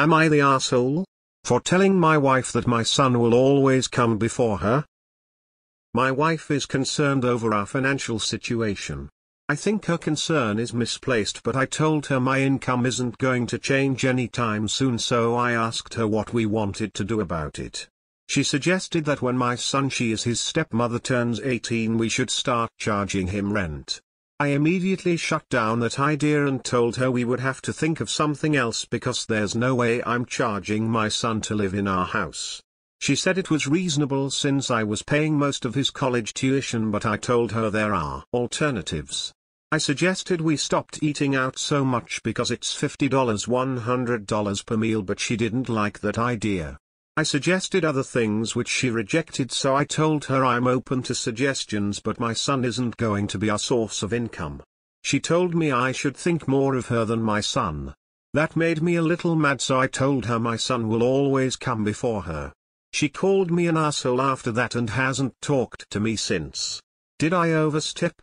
Am I the asshole? For telling my wife that my son will always come before her? My wife is concerned over our financial situation. I think her concern is misplaced but I told her my income isn't going to change anytime soon so I asked her what we wanted to do about it. She suggested that when my son she is his stepmother turns 18 we should start charging him rent. I immediately shut down that idea and told her we would have to think of something else because there's no way I'm charging my son to live in our house. She said it was reasonable since I was paying most of his college tuition but I told her there are alternatives. I suggested we stopped eating out so much because it's $50 $100 per meal but she didn't like that idea. I suggested other things which she rejected so I told her I'm open to suggestions but my son isn't going to be our source of income. She told me I should think more of her than my son. That made me a little mad so I told her my son will always come before her. She called me an asshole after that and hasn't talked to me since. Did I overstep?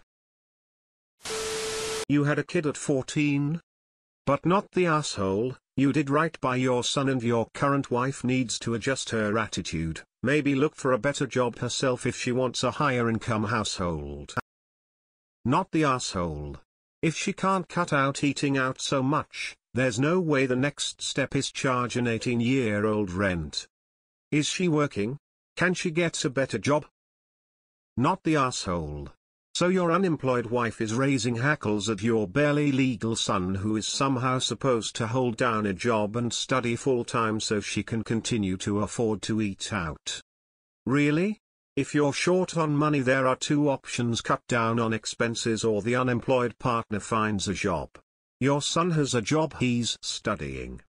You had a kid at 14? But not the asshole, you did right by your son and your current wife needs to adjust her attitude, maybe look for a better job herself if she wants a higher income household. Not the asshole. If she can't cut out eating out so much, there's no way the next step is charge an 18-year-old rent. Is she working? Can she get a better job? Not the asshole. So your unemployed wife is raising hackles at your barely legal son who is somehow supposed to hold down a job and study full-time so she can continue to afford to eat out. Really? If you're short on money there are two options cut down on expenses or the unemployed partner finds a job. Your son has a job he's studying.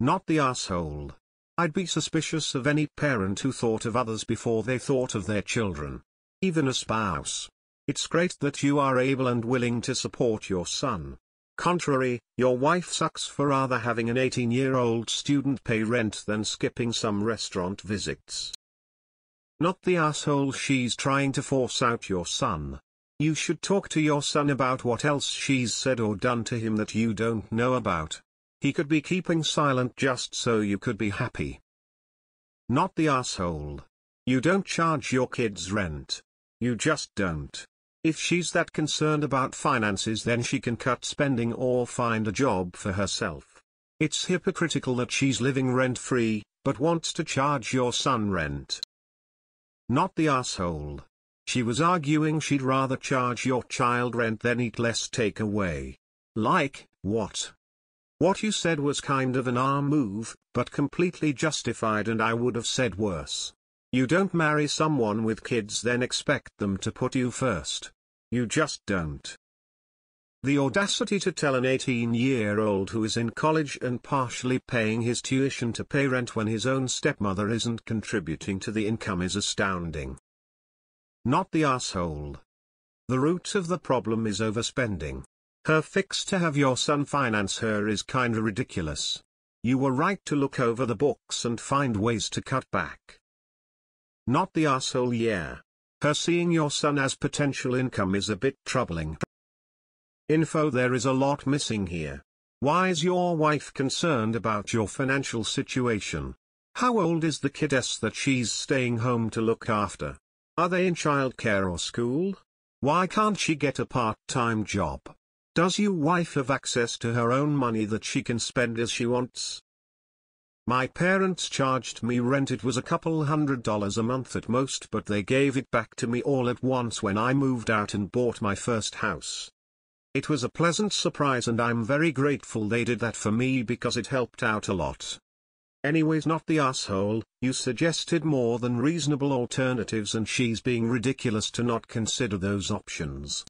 Not the asshole. I'd be suspicious of any parent who thought of others before they thought of their children. Even a spouse. It's great that you are able and willing to support your son. Contrary, your wife sucks for rather having an 18-year-old student pay rent than skipping some restaurant visits. Not the asshole she's trying to force out your son. You should talk to your son about what else she's said or done to him that you don't know about. He could be keeping silent just so you could be happy. Not the asshole. You don't charge your kids rent. You just don't. If she's that concerned about finances then she can cut spending or find a job for herself. It's hypocritical that she's living rent-free, but wants to charge your son rent. Not the asshole. She was arguing she'd rather charge your child rent than eat less takeaway. Like, what? What you said was kind of an arm move, but completely justified and I would have said worse. You don't marry someone with kids then expect them to put you first. You just don't. The audacity to tell an 18-year-old who is in college and partially paying his tuition to pay rent when his own stepmother isn't contributing to the income is astounding. Not the asshole. The root of the problem is overspending. Her fix to have your son finance her is kinda ridiculous. You were right to look over the books and find ways to cut back. Not the asshole yeah. Her seeing your son as potential income is a bit troubling. Info There is a lot missing here. Why is your wife concerned about your financial situation? How old is the kidess that she's staying home to look after? Are they in childcare or school? Why can't she get a part-time job? Does your wife have access to her own money that she can spend as she wants? My parents charged me rent it was a couple hundred dollars a month at most but they gave it back to me all at once when I moved out and bought my first house. It was a pleasant surprise and I'm very grateful they did that for me because it helped out a lot. Anyways not the asshole, you suggested more than reasonable alternatives and she's being ridiculous to not consider those options.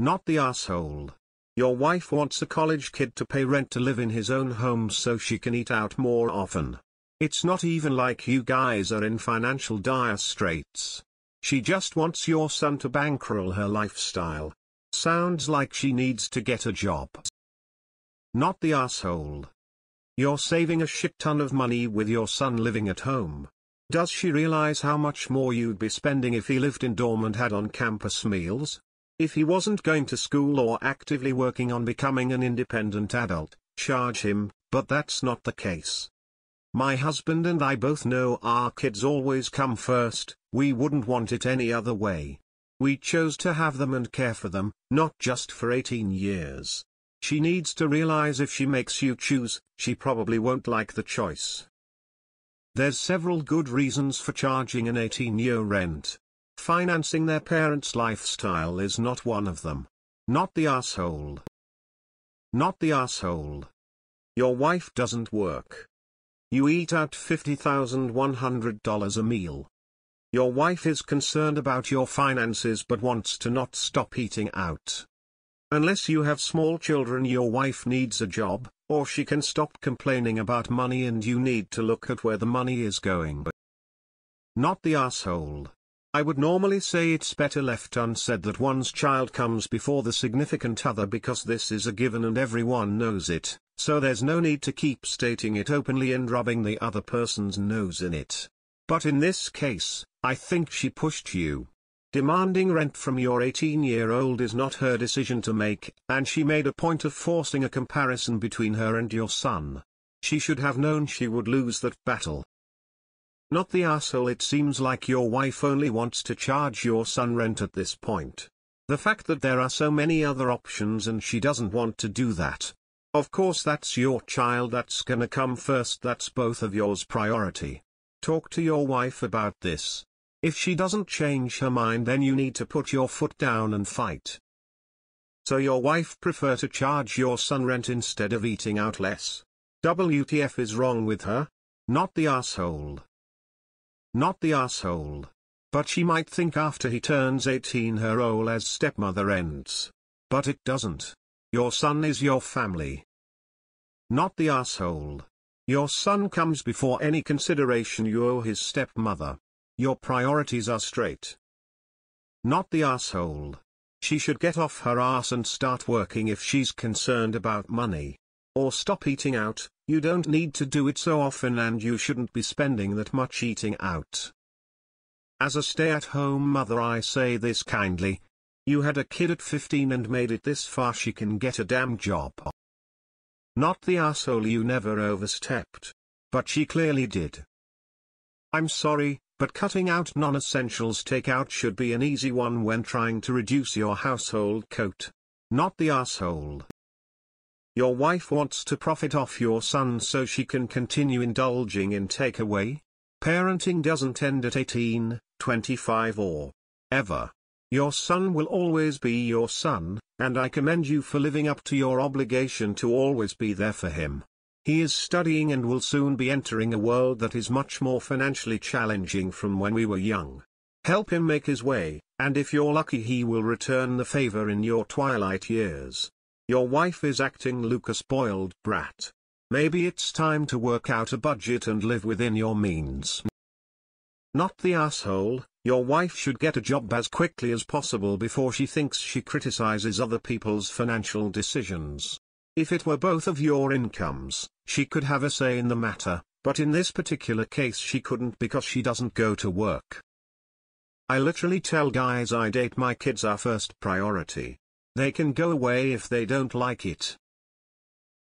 Not the asshole. Your wife wants a college kid to pay rent to live in his own home so she can eat out more often. It's not even like you guys are in financial dire straits. She just wants your son to bankroll her lifestyle. Sounds like she needs to get a job. Not the asshole. You're saving a shit ton of money with your son living at home. Does she realize how much more you'd be spending if he lived in dorm and had on-campus meals? If he wasn't going to school or actively working on becoming an independent adult, charge him, but that's not the case. My husband and I both know our kids always come first, we wouldn't want it any other way. We chose to have them and care for them, not just for 18 years. She needs to realize if she makes you choose, she probably won't like the choice. There's several good reasons for charging an 18-year rent. Financing their parents' lifestyle is not one of them. Not the asshole. Not the asshole. Your wife doesn't work. You eat out $50,100 a meal. Your wife is concerned about your finances but wants to not stop eating out. Unless you have small children your wife needs a job, or she can stop complaining about money and you need to look at where the money is going. But not the asshole. I would normally say it's better left unsaid that one's child comes before the significant other because this is a given and everyone knows it, so there's no need to keep stating it openly and rubbing the other person's nose in it. But in this case, I think she pushed you. Demanding rent from your 18-year-old is not her decision to make, and she made a point of forcing a comparison between her and your son. She should have known she would lose that battle. Not the asshole it seems like your wife only wants to charge your son rent at this point. The fact that there are so many other options and she doesn't want to do that. Of course that's your child that's gonna come first that's both of yours priority. Talk to your wife about this. If she doesn't change her mind then you need to put your foot down and fight. So your wife prefer to charge your son rent instead of eating out less. WTF is wrong with her? Not the asshole. Not the asshole. But she might think after he turns 18 her role as stepmother ends. But it doesn't. Your son is your family. Not the asshole. Your son comes before any consideration you owe his stepmother. Your priorities are straight. Not the asshole. She should get off her ass and start working if she's concerned about money. Or stop eating out, you don't need to do it so often and you shouldn't be spending that much eating out. As a stay-at-home mother I say this kindly. You had a kid at 15 and made it this far she can get a damn job. Not the asshole you never overstepped. But she clearly did. I'm sorry, but cutting out non-essentials takeout should be an easy one when trying to reduce your household coat. Not the asshole. Your wife wants to profit off your son so she can continue indulging in takeaway? Parenting doesn't end at 18, 25 or ever. Your son will always be your son, and I commend you for living up to your obligation to always be there for him. He is studying and will soon be entering a world that is much more financially challenging from when we were young. Help him make his way, and if you're lucky he will return the favor in your twilight years. Your wife is acting like a spoiled brat. Maybe it's time to work out a budget and live within your means. Not the asshole, your wife should get a job as quickly as possible before she thinks she criticizes other people's financial decisions. If it were both of your incomes, she could have a say in the matter, but in this particular case she couldn't because she doesn't go to work. I literally tell guys I date my kids are first priority. They can go away if they don't like it.